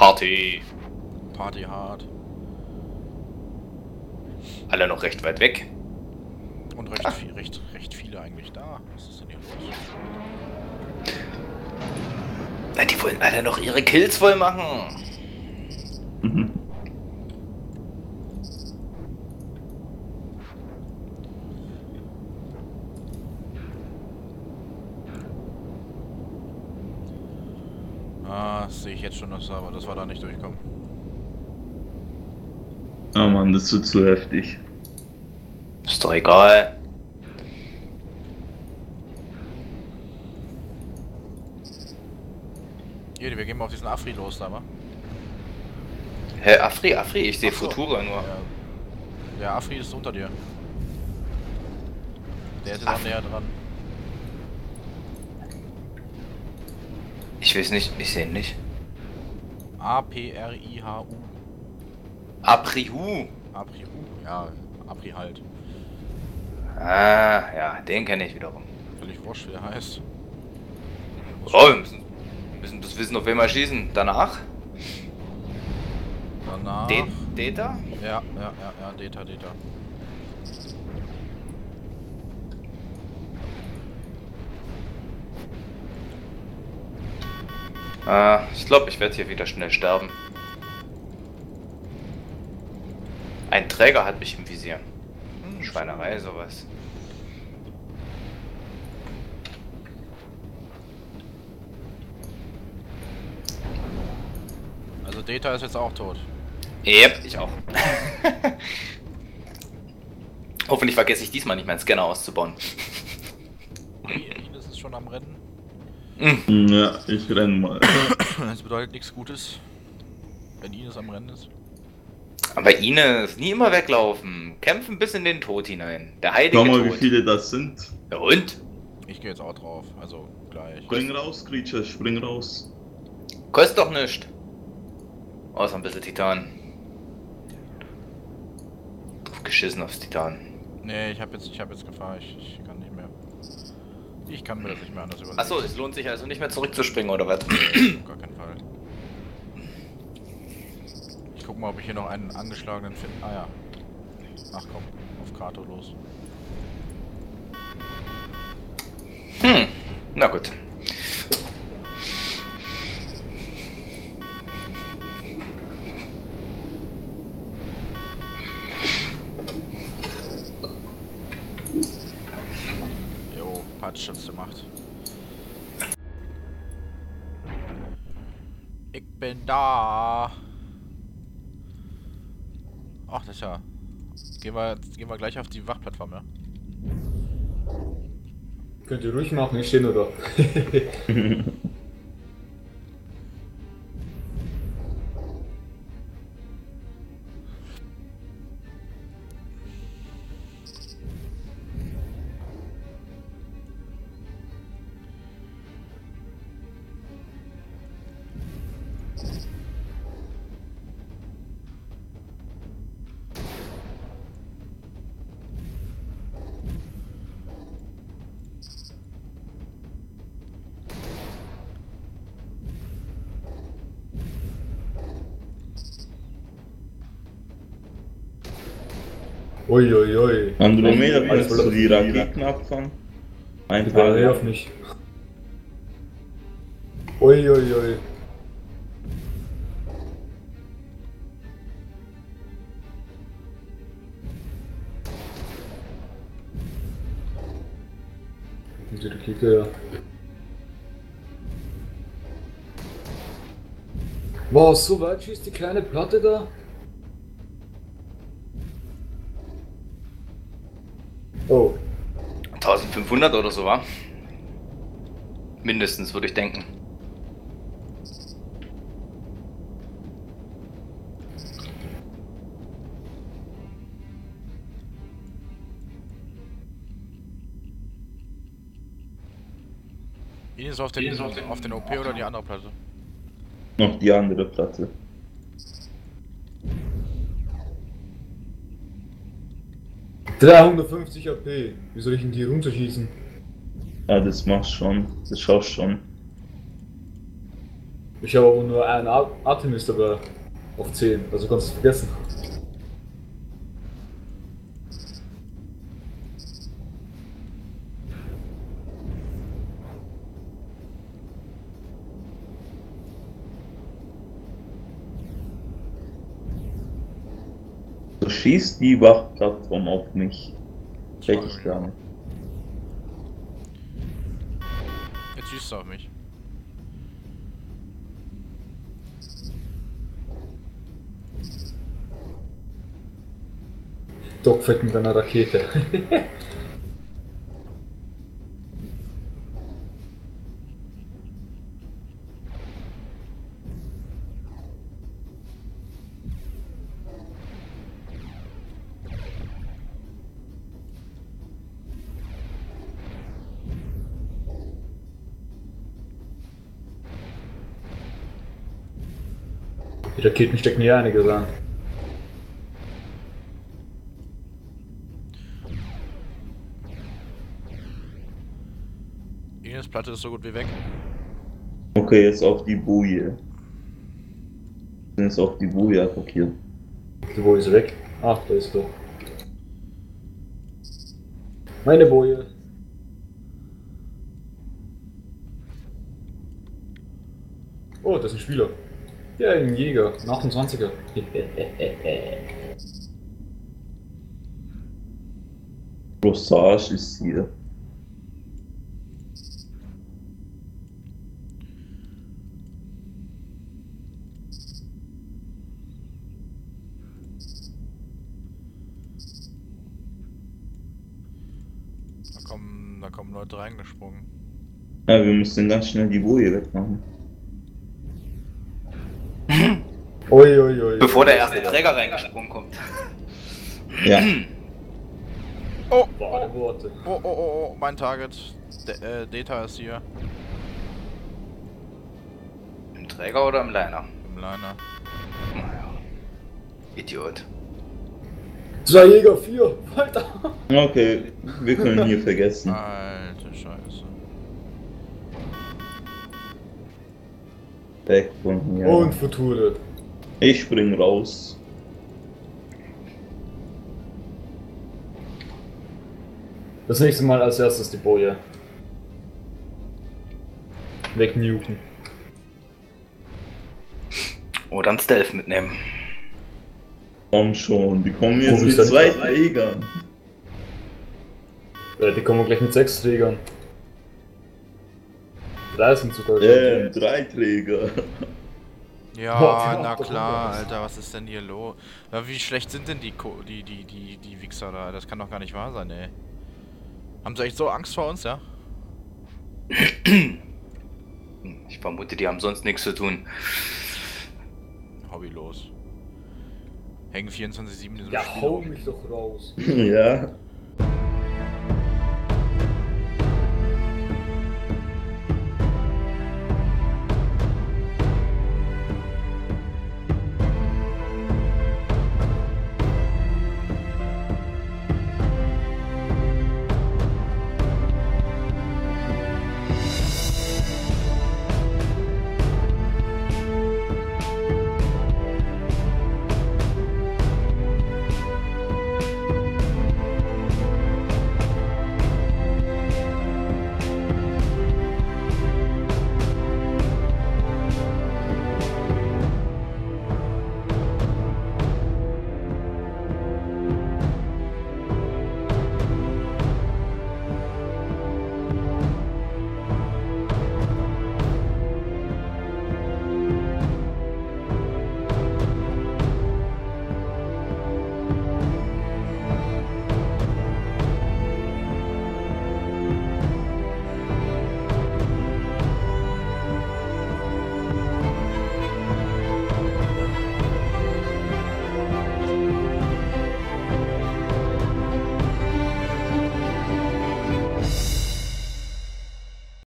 Party. Party hard. Alle noch recht weit weg. Und recht, viel, recht, recht viele eigentlich da. Was ist denn hier los? Na, die wollen alle noch ihre Kills voll machen. Mhm. Ah, das sehe ich jetzt schon, dass, aber das war da nicht durchkommen. Oh Mann, das wird zu heftig. Ist doch egal. Hier, wir gehen mal auf diesen Afri los, da, wa? Hä, Afri, Afri, ich sehe so. Futura nur. Ja. Der Afri ist unter dir. Der ist jetzt auch Afri. näher dran. Ich weiß nicht, ich sehe ihn nicht. A-P-R-I-H-U. Aprihu. Apri-Hu. Ja, Apri halt. Ah, ja, den kenne ich wiederum. Völlig wurscht, wie der heißt. Oh, wir müssen, wir müssen das wissen, auf wen wir schießen. Danach? Danach. De Data? Ja, ja, ja, ja, Data, Data. Ah, ich glaube, ich werde hier wieder schnell sterben. Ein Träger hat mich im Visier. Hm, Schweinerei, sowas. Also Data ist jetzt auch tot. Yep, ich auch. Hoffentlich vergesse ich diesmal nicht meinen Scanner auszubauen. Okay, Ines ist schon am Rennen. Hm. Ja, ich renn mal. Das bedeutet nichts Gutes. Wenn Ines am Rennen ist. Aber Ines, nie immer weglaufen. Kämpfen bis in den Tod hinein. Der heilige Schau mal, wie Tod. viele das sind. Ja, und? Ich gehe jetzt auch drauf. Also gleich. Spring raus, Creature, spring raus. Kostet doch nichts. Außer ein bisschen Titan. Geschissen aufs Titan. Nee, ich habe jetzt, ich habe jetzt Gefahr. Ich, ich kann nicht. Ich kann mir das nicht mehr anders überlegen. Achso, es lohnt sich also nicht mehr zurückzuspringen, oder was? Auf gar keinen Fall. Ich guck mal, ob ich hier noch einen angeschlagenen finde. Ah ja. Ach komm, auf Kato los. Hm, na gut. Hat's gemacht. Ich bin da. Ach, das ist ja. Gehen wir, gehen wir gleich auf die Wachplattform, ja? Könnt ihr ruhig machen, ich stehe nur da. Uiuiui. Ui, ui. Andromeda, Alles kannst du die Raketen abfangen? Ein Die paar. auf mich. Uiuiui. Ui. Die Rakete, ja. Wow, so weit schießt die kleine Platte da? Oh, 1500 oder so, war? Mindestens, würde ich denken. Ines auf den, auf den OP oder die andere Platte? Noch die andere Platte. ...350 AP. Wie soll ich denn die runterschießen? Ja, das machst schon. Das schaffst schon. Ich habe aber nur einen Ar- Artemis dabei. Auf 10, also kannst du es vergessen. Schießt die Wachplattform auf mich. Check ich gar nicht. Jetzt schießt du auf mich. Dogfight mit einer Rakete. Die Raketen stecken hier einiges an. Ines Platte ist so gut wie weg. Okay, jetzt auf die Boje. Sind jetzt auf die Boje attackiert. Wo ist sie weg? Ach, da ist doch. Meine Boje. Oh, das ist ein Spieler. Ja, ein Jäger. Ein 28er. Rosage ist hier. Da kommen, da kommen Leute reingesprungen. Ja, wir müssen ganz schnell die Boje wegmachen. Ui, ui, ui. Bevor der erste Träger reingesprungen kommt. Ja. Oh, oh, oh, oh, oh, mein Target. D äh, Data ist hier. Im Träger oder im Liner? Im Liner. Naja. Idiot. Zwei Jäger, vier. Alter. Okay, wir können hier vergessen. Alte Scheiße. Weg von hier. Und Future. Ich spring raus. Das nächste Mal als erstes die Boje. Wegnuken. Oder ein Stealth mitnehmen. Komm schon, die kommen jetzt mit zwei? Trägern. Äh, die kommen gleich mit sechs Trägern. Drei sind sogar. Ähm, drei Träger. Ja, na klar. Alter, was ist denn hier los? Ja, wie schlecht sind denn die, Ko die, die, die, die Wichser da? Das kann doch gar nicht wahr sein, ey. Haben sie echt so Angst vor uns, ja? Ich vermute, die haben sonst nichts zu tun. Hobbylos. Hängen 24-7 in diesem Ja, Spiel hau auf. mich doch raus. ja.